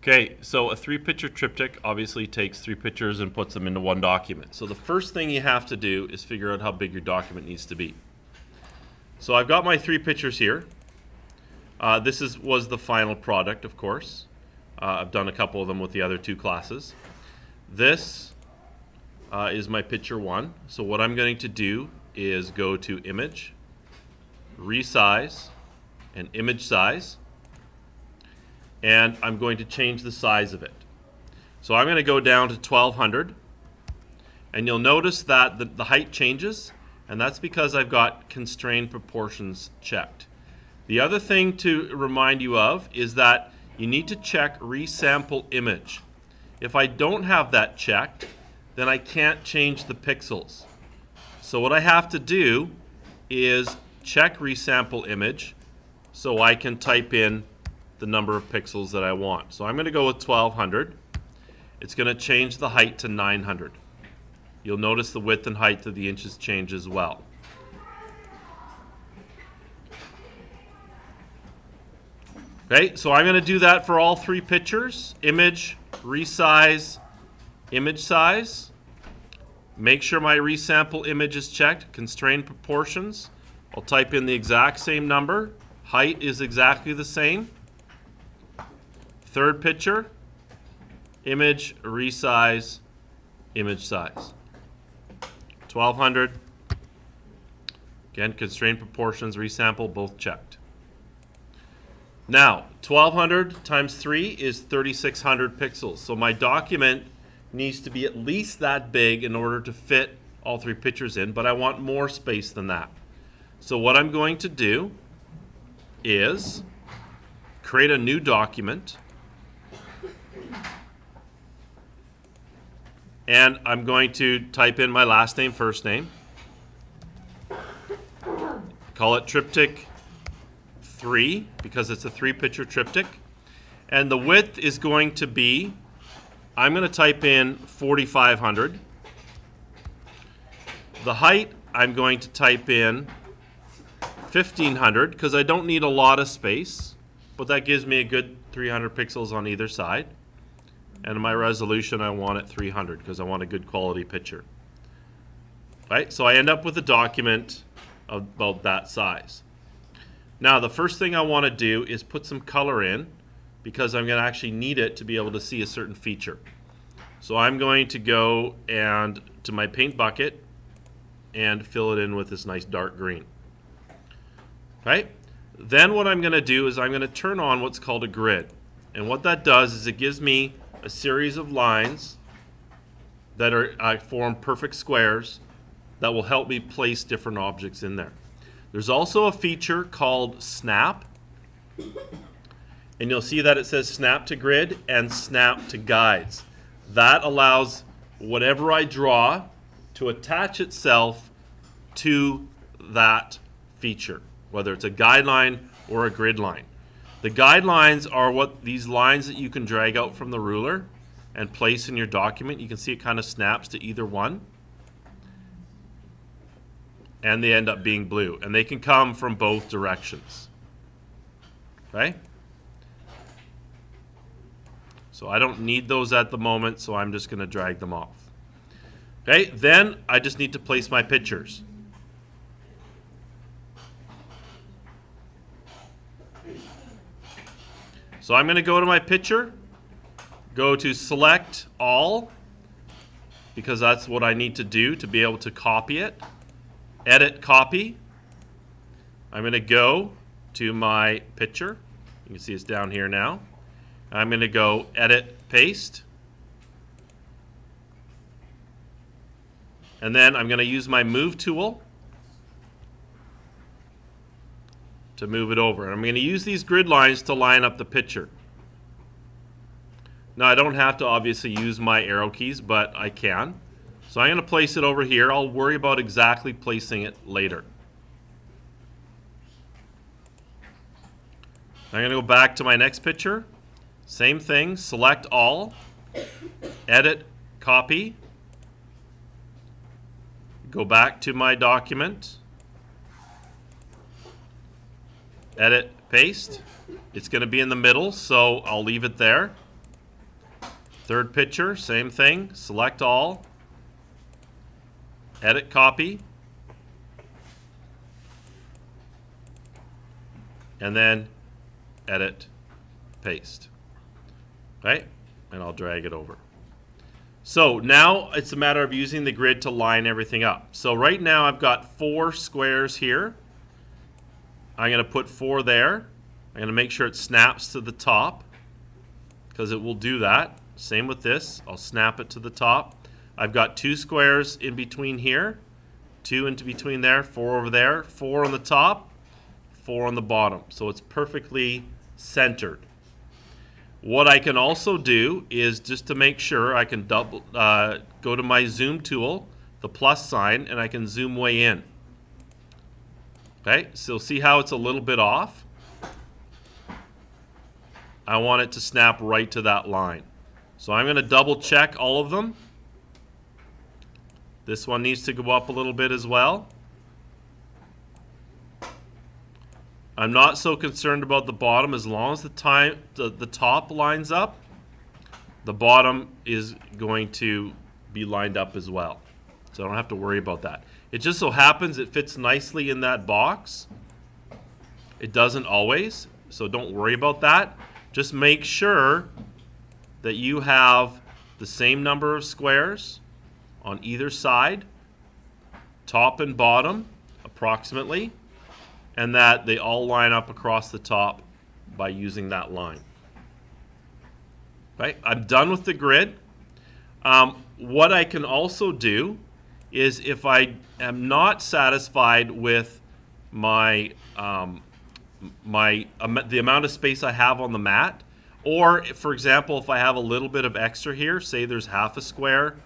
Okay, so a three picture triptych obviously takes three pictures and puts them into one document. So the first thing you have to do is figure out how big your document needs to be. So I've got my three pictures here. Uh, this is was the final product, of course. Uh, I've done a couple of them with the other two classes. This uh, is my picture one. So what I'm going to do is go to Image, Resize, and Image Size and I'm going to change the size of it. So I'm going to go down to 1200 and you'll notice that the, the height changes and that's because I've got constrained proportions checked. The other thing to remind you of is that you need to check resample image. If I don't have that checked, then I can't change the pixels. So what I have to do is check resample image so I can type in the number of pixels that I want. So I'm going to go with 1200. It's going to change the height to 900. You'll notice the width and height of the inches change as well. Okay, so I'm going to do that for all three pictures. Image, resize, image size. Make sure my resample image is checked. Constrained proportions. I'll type in the exact same number. Height is exactly the same. Third picture, image, resize, image size. 1200. Again, constrained proportions, resample, both checked. Now, 1200 times 3 is 3600 pixels. So my document needs to be at least that big in order to fit all three pictures in, but I want more space than that. So what I'm going to do is create a new document And I'm going to type in my last name, first name. Call it triptych 3 because it's a three picture triptych. And the width is going to be, I'm going to type in 4500. The height, I'm going to type in 1500 because I don't need a lot of space, but that gives me a good 300 pixels on either side. And my resolution, I want it 300 because I want a good quality picture. Right, so I end up with a document about that size. Now, the first thing I want to do is put some color in because I'm going to actually need it to be able to see a certain feature. So I'm going to go and to my paint bucket and fill it in with this nice dark green. Right? Then what I'm going to do is I'm going to turn on what's called a grid. And what that does is it gives me a series of lines that are uh, form perfect squares that will help me place different objects in there. There's also a feature called snap and you'll see that it says snap to grid and snap to guides. That allows whatever I draw to attach itself to that feature, whether it's a guideline or a grid line. The guidelines are what these lines that you can drag out from the ruler and place in your document. You can see it kind of snaps to either one. And they end up being blue. And they can come from both directions. Okay? So I don't need those at the moment, so I'm just going to drag them off. Okay, then I just need to place my pictures. So I'm going to go to my picture, go to select all, because that's what I need to do to be able to copy it. Edit copy. I'm going to go to my picture. You can see it's down here now. I'm going to go edit paste. And then I'm going to use my move tool to move it over. And I'm going to use these grid lines to line up the picture. Now I don't have to obviously use my arrow keys, but I can. So I'm going to place it over here. I'll worry about exactly placing it later. I'm going to go back to my next picture. Same thing, select all, edit, copy, go back to my document, edit, paste. It's going to be in the middle, so I'll leave it there. Third picture, same thing. Select all. Edit copy. And then edit paste. Right? And I'll drag it over. So now it's a matter of using the grid to line everything up. So right now I've got four squares here. I'm going to put four there. I'm going to make sure it snaps to the top because it will do that. Same with this. I'll snap it to the top. I've got two squares in between here, two into between there, four over there, four on the top, four on the bottom. So it's perfectly centered. What I can also do is just to make sure I can double uh, go to my zoom tool, the plus sign, and I can zoom way in. Okay, so see how it's a little bit off? I want it to snap right to that line. So I'm going to double check all of them. This one needs to go up a little bit as well. I'm not so concerned about the bottom as long as the time the, the top lines up. The bottom is going to be lined up as well. So I don't have to worry about that. It just so happens it fits nicely in that box. It doesn't always, so don't worry about that. Just make sure that you have the same number of squares on either side, top and bottom approximately and that they all line up across the top by using that line. Right, I'm done with the grid. Um, what I can also do is if I am not satisfied with my um, my um, the amount of space I have on the mat, or for example, if I have a little bit of extra here, say there's half a square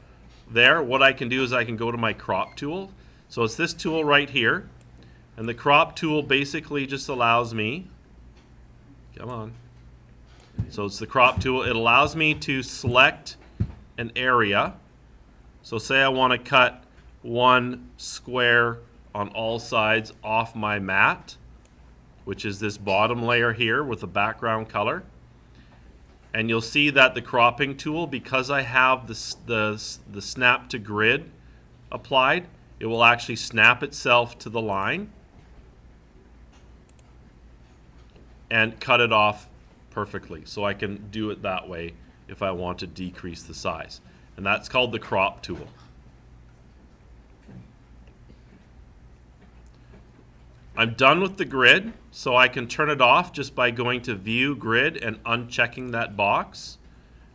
there, what I can do is I can go to my crop tool. So it's this tool right here. And the crop tool basically just allows me, come on. So it's the crop tool. It allows me to select an area. So say I want to cut one square on all sides off my mat, which is this bottom layer here with the background color. And you'll see that the cropping tool, because I have the, the, the snap to grid applied, it will actually snap itself to the line. and cut it off perfectly. So I can do it that way if I want to decrease the size. And that's called the crop tool. I'm done with the grid, so I can turn it off just by going to View Grid and unchecking that box.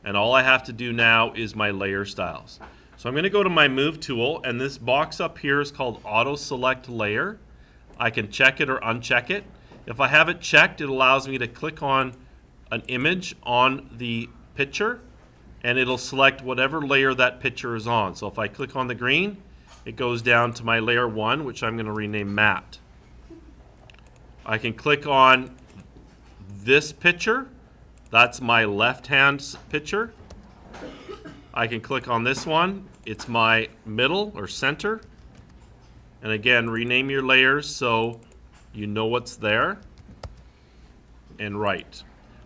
And all I have to do now is my layer styles. So I'm going to go to my Move tool, and this box up here is called Auto Select Layer. I can check it or uncheck it. If I have it checked, it allows me to click on an image on the picture and it'll select whatever layer that picture is on. So if I click on the green, it goes down to my layer 1, which I'm going to rename matte. I can click on this picture. That's my left-hand picture. I can click on this one. It's my middle or center. And again, rename your layers so you know what's there. And right.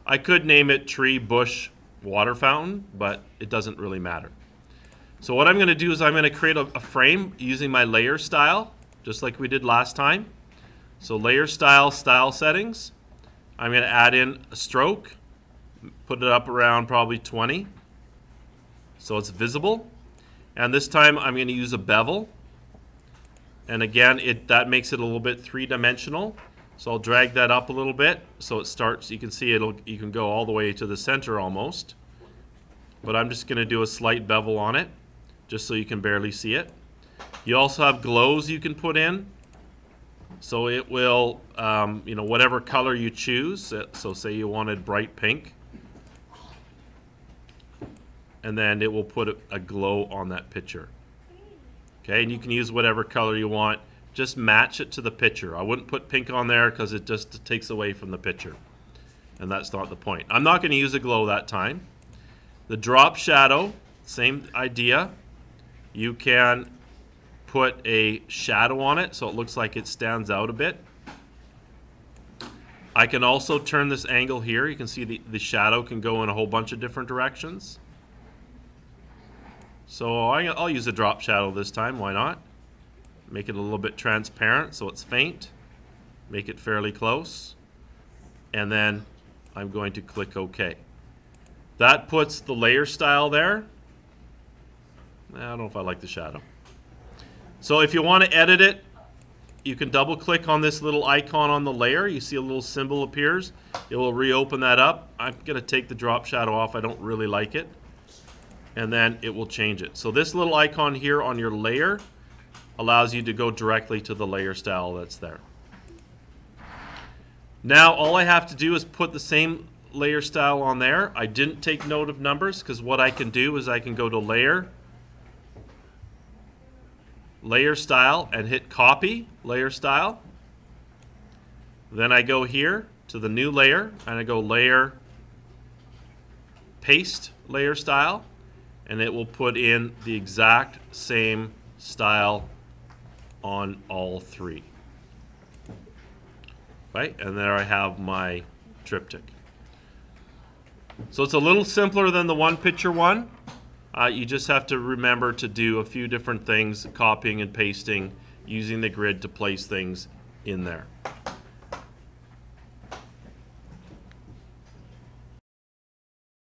I could name it tree, bush, water fountain, but it doesn't really matter. So what I'm going to do is I'm going to create a, a, frame using my layer style, just like we did last time. So layer style, style settings. I'm going to add in a stroke, put it up around probably 20, so it's visible. And this time I'm going to use a bevel. And again, it that makes it a little bit three-dimensional. So I'll drag that up a little bit so it starts, you can see it'll you can go all the way to the center almost. But I'm just going to do a slight bevel on it just so you can barely see it. You also have glows you can put in. So it will, um, you know, whatever color you choose. Uh, so say you wanted bright pink. And then it will put a, a glow on that picture. Okay, and you can use whatever color you want. Just match it to the picture. I wouldn't put pink on there because it just takes away from the picture. And that's not the point. I'm not going to use a glow that time. The drop shadow, same idea. You can put a shadow on it so it looks like it stands out a bit. I can also turn this angle here. You can see the, the shadow can go in a whole bunch of different directions. So I, I'll use a drop shadow this time, why not? Make it a little bit transparent so it's faint. Make it fairly close. And then I'm going to click OK. That puts the layer style there. I don't know if I like the shadow. So if you want to edit it, you can double click on this little icon on the layer. You see a little symbol appears. It will reopen that up. I'm going to take the drop shadow off. I don't really like it. And then it will change it. So this little icon here on your layer allows you to go directly to the layer style that's there. Now all I have to do is put the same layer style on there. I didn't take note of numbers because what I can do is I can go to layer, layer style and hit copy layer style. Then I go here to the new layer and I go layer paste layer style and it will put in the exact same style on all three. Right, and there I have my triptych. So it's a little simpler than the one picture one. Uh, you just have to remember to do a few different things, copying and pasting, using the grid to place things in there.